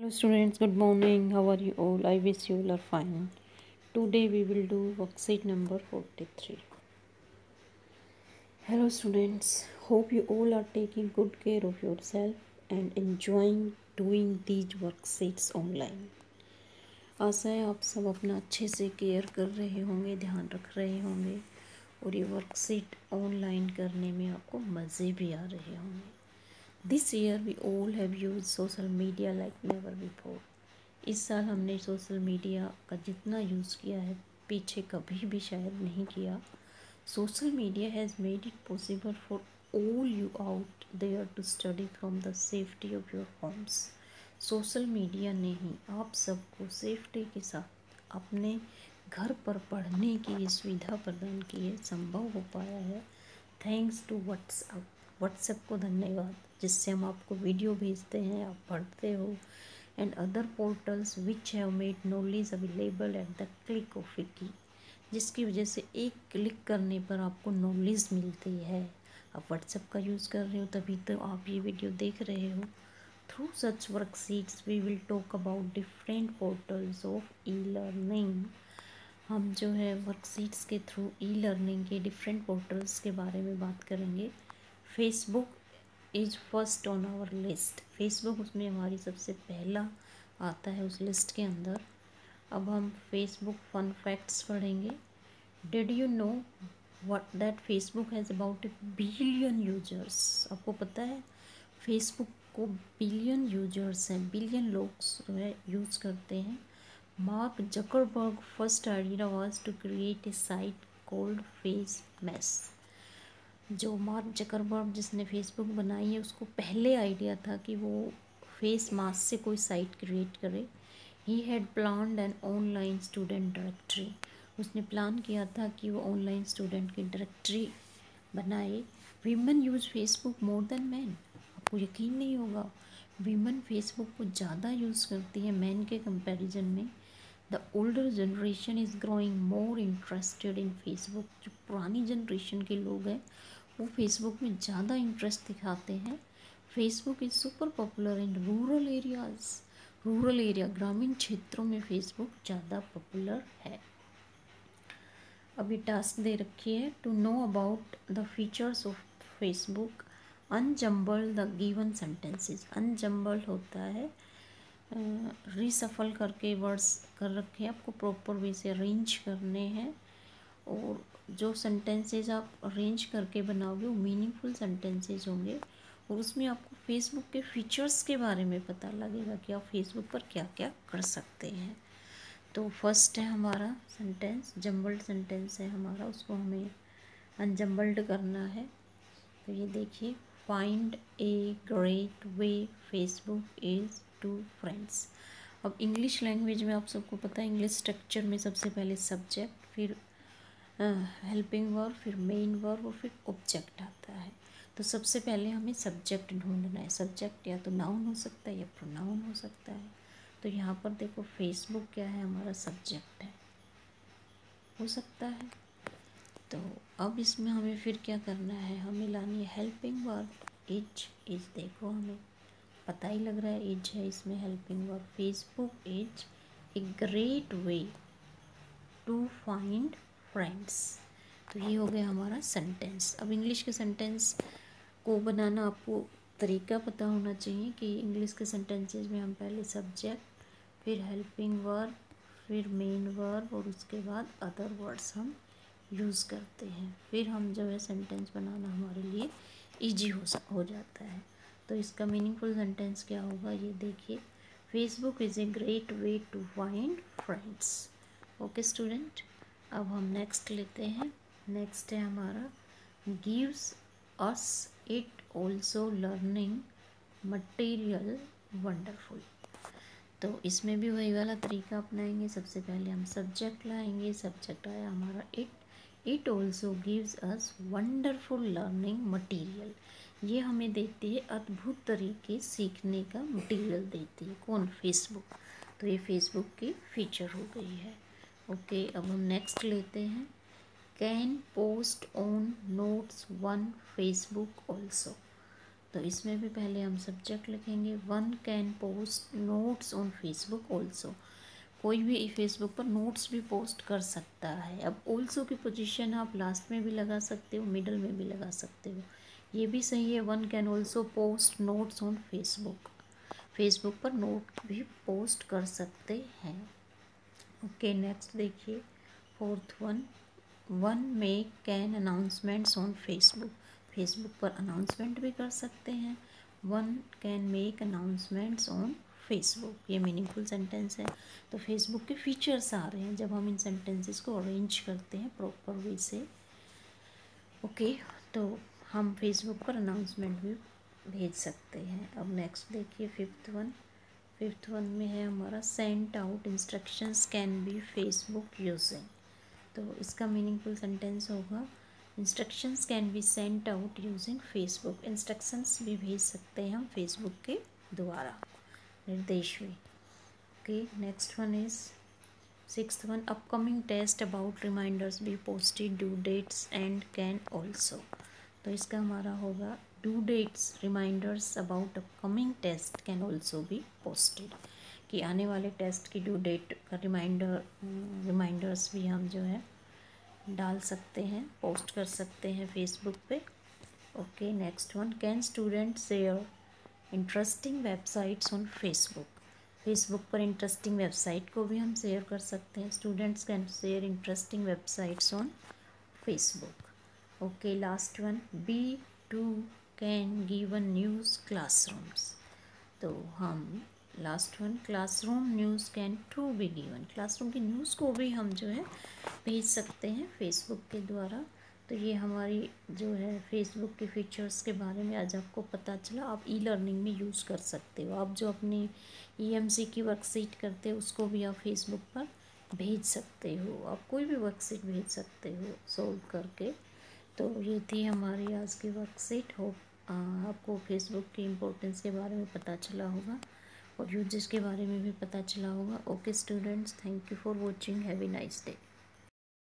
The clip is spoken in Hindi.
Hello students, good morning. How are you all? I wish you all are fine. Today we will do worksheet number 43. Hello students, hope you all are taking good care of yourself and enjoying doing these worksheets online. आशा है आप सब अपना अच्छे से केयर कर रहे होंगे ध्यान रख रहे होंगे और ये वर्कशीट ऑनलाइन करने में आपको मज़े भी आ रहे होंगे this year we all have use social media like never before इस साल हमने सोशल मीडिया का जितना यूज़ किया है, पीछे कभी भी शायद नहीं किया। Social media has made it possible for all you out there to study from the safety of your homes social media ने ही आप सबको सेफ्टी के साथ अपने घर पर पढ़ने की सुविधा प्रदान की है संभव हो पाया है। थैंक्स टू व्हाट्सअप व्हाट्सएप को धन्यवाद, जिससे हम आपको वीडियो भेजते हैं, आप पढ़ते हो and other portals which have made knowledge available at the click of a key जिसकी वजह से एक क्लिक करने पर आपको नॉलेज मिलती है। आप व्हाट्सएप का यूज़ कर रहे हो, तभी तो आप ये वीडियो देख रहे हो। Through such worksheets we will talk about different portals of e learning हम जो है वर्कशीट्स के थ्रू ई लर्निंग के डिफरेंट पोर्टल्स के बारे में बात करेंगे। Facebook is first on our list Facebook उसमें हमारी सबसे पहला आता है उस लिस्ट के अंदर। अब हम फेसबुक फन फैक्ट्स पढ़ेंगे। Did you know what that Facebook has about a billion users आपको पता है? फेसबुक को बिलियन यूज़र्स हैं बिलियन लोग जो है यूज़ करते हैं। Mark Zuckerberg first idea was to create a site called Facemash जो मार्क जकरबर्ग जिसने फेसबुक बनाई है, उसको पहले आइडिया था कि वो फेस मास्क से कोई साइट क्रिएट करे। He had plan an online student directory उसने प्लान किया था कि वो ऑनलाइन स्टूडेंट की डायरेक्टरी बनाए। Women use Facebook more than man आपको यकीन नहीं होगा वीमेन फेसबुक को ज़्यादा यूज़ करती है मैन के कंपैरिजन में। The older generation is growing more interested in Facebook जो पुरानी जनरेशन के लोग हैं वो फेसबुक में ज़्यादा इंटरेस्ट दिखाते हैं। Facebook is super popular in rural areas rural area ग्रामीण क्षेत्रों में फेसबुक ज़्यादा पॉपुलर है। अभी टास्क दे रखी है to know about the features of Facebook unjumble the given sentences unjumble होता है। रिसफल करके वर्ड्स कर रखे हैं। आपको प्रॉपर वे से अरेंज करने हैं। और जो सेंटेंसेज आप अरेंज करके बनाओगे, वो मीनिंगफुल सेंटेंसेज होंगे। और उसमें आपको फेसबुक के फीचर्स के बारे में पता लगेगा कि आप फेसबुक पर क्या क्या कर सकते हैं। तो फ़र्स्ट है हमारा सेंटेंस जम्बल्ड सेंटेंस है हमारा, उसको हमें अनजम्बल्ड करना है। तो ये देखिए find a great way Facebook is to friends अब इंग्लिश लैंग्वेज में आप सबको पता है इंग्लिश स्ट्रक्चर में सबसे पहले सब्जेक्ट फिर हेल्पिंग वर्ब फिर मेन वर्ब और फिर ऑब्जेक्ट आता है। तो सबसे पहले हमें सब्जेक्ट ढूंढना है। सब्जेक्ट या तो नाउन हो सकता है या प्रोनाउन हो सकता है। तो यहाँ पर देखो फेसबुक क्या है? हमारा सब्जेक्ट है। हो सकता है। तो अब इसमें हमें फिर क्या करना है? हमें लानी है हेल्पिंग वर्ब इज़ इज़ देखो हमें। पता ही लग रहा है इज़ है इसमें helping verb Facebook is a great way to find friends तो ये हो गया हमारा सेंटेंस अब इंग्लिश के सेंटेंस को बनाना आपको तरीका पता होना चाहिए कि इंग्लिश के सेंटेंसेस में हम पहले सब्जेक्ट फिर हेल्पिंग वर्ब फिर मेन वर्ब और उसके बाद अदर वर्ड्स हम यूज़ करते हैं। फिर हम जो है सेंटेंस बनाना हमारे लिए इजी हो हो जाता है। तो इसका मीनिंगफुल सेंटेंस क्या होगा ये देखिए। Facebook is a great way to find friends okay student अब हम नेक्स्ट लेते हैं। नेक्स्ट है हमारा। Gives us it also learning material wonderful तो इसमें भी वही वाला तरीका अपनाएँगे। सबसे पहले हम सब्जेक्ट लाएँगे। सब्जेक्ट आया हमारा it it also gives us wonderful learning material ये हमें देती है अद्भुत तरीके सीखने का मटेरियल देती है। कौन? फेसबुक तो ये फेसबुक की फीचर हो गई है। ओके, अब हम नेक्स्ट लेते हैं। Can post on notes one Facebook also तो तो इसमें भी पहले हम सब्जेक्ट लिखेंगे। One can post notes on Facebook also कोई भी फेसबुक पर नोट्स भी पोस्ट कर सकता है। अब ऑल्सो की पोजीशन आप लास्ट में भी लगा सकते हो मिडल में भी लगा सकते हो। ये भी सही है one can also post notes on Facebook Facebook पर नोट भी पोस्ट कर सकते हैं। ओके नेक्स्ट देखिए fourth one one may can announcements on Facebook Facebook पर अनाउंसमेंट भी कर सकते हैं. One can make announcements on Facebook ये मीनिंगफुल सेंटेंस है. तो फेसबुक के फीचर्स आ रहे हैं जब हम इन सेंटेंसेस को अरेंज करते हैं प्रॉपर वे से. ओके तो हम फेसबुक पर अनाउंसमेंट भी भेज सकते हैं. अब नेक्स्ट देखिए फिफ्थ वन फिफ्थ वन में है हमारा sent out instructions can be Facebook using तो इसका मीनिंगफुल सेंटेंस होगा instructions can be sent out using Facebook instructions भी भेज सकते हैं हम फेसबुक के द्वारा, निर्देश में. Okay next one is six one upcoming test about reminders be posted due dates and can also तो इसका हमारा होगा due dates reminders about upcoming test can also be posted. कि आने वाले टेस्ट की ड्यू डेट का रिमाइंडर रिमाइंडर्स भी हम जो है डाल सकते हैं पोस्ट कर सकते हैं फेसबुक पे। Okay next one can student share interesting websites on Facebook Facebook पर इंटरेस्टिंग वेबसाइट को भी हम शेयर कर सकते हैं। Students can share interesting websites on Facebook okay last one be to can given news classrooms तो हम last one classroom news can to be given classroom की न्यूज़ को भी हम जो है भेज सकते हैं फेसबुक के द्वारा। तो ये हमारी जो है फेसबुक के फीचर्स के बारे में आज आपको पता चला। आप ई लर्निंग में यूज़ कर सकते हो। आप जो अपनी ई एम सी की वर्कशीट करते हो, उसको भी आप फेसबुक पर भेज सकते हो। आप कोई भी वर्कशीट भेज सकते हो सोल्व करके। तो ये थी हमारी आज की वर्कशीट होप आपको फेसबुक की इम्पोर्टेंस के बारे में पता चला होगा और यूजेस के बारे में भी पता चला होगा। Okay students thank you for watching have a nice day